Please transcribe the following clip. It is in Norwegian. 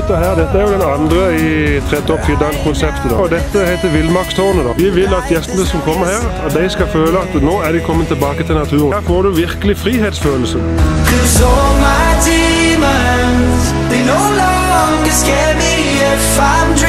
gutta her, dette er jo den andre i Tretopp Fidal-konseptet. Og dette heter Villmarkstårnet. Vi vil at gjestene som kommer her, at de skal føle at nå er de kommet tilbake til naturen. Her får du virkelig frihetsfølelsen. Demons, they no longer scare me if I'm